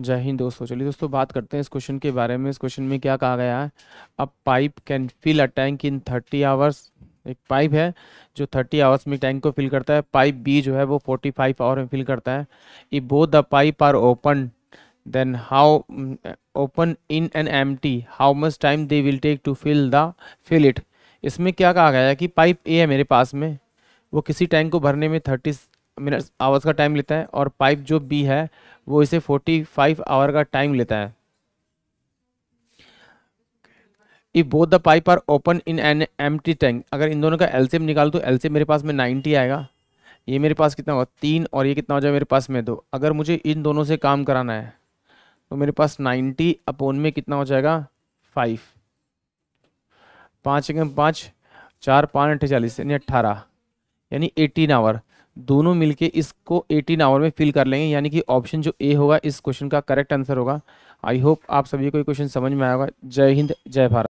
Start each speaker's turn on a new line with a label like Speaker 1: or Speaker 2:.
Speaker 1: जय हिंद दोस्तों। चलिए दोस्तों, बात करते हैं इस क्वेश्चन के बारे में। इस क्वेश्चन में क्या कहा गया है? A pipe can fill a tank in thirty hours एक पाइप है, जो थर्टी आवर्स में टैंक को फिल करता है। पाइप बी जो है, वो फोर्टी फाइव आवर में फिल करता है। If both the pipe are open then how open in N M T how much time they will take to fill the fill it इसमें क्या कहा गया है कि पाइप ए है मेरे पास में। वो किसी टैंक को भरने में थर्टी मिनट आवर्स का टाइम लेता है। और पाइप जो बी है वो इसे फोर्टी फाइव आवर का टाइम लेता है। If both the pipe are open in N M T tank अगर इन दोनों का एलसीएम निकाल तो एलसीएम मेरे पास में नाइन्टी आएगा। ये मेरे पास कितना होगा? तीन और ये कितना हो जाएगा मेरे पास में दो। अगर मुझे इन दोनों से काम कराना है तो मेरे पास नाइन्टी अपोन में कितना हो जाएगा? फाइव पाँच एकम पाँच, चार पाँच अट्ठे चालीस यानी अट्ठारह, यानी एटीन आवर दोनों मिलके इसको 18 आवर में फिल कर लेंगे, यानी कि ऑप्शन जो ए होगा, इस क्वेश्चन का करेक्ट आंसर होगा। आई होप आप सभी को ये क्वेश्चन समझ में आएगा जय हिंद, जय भारत।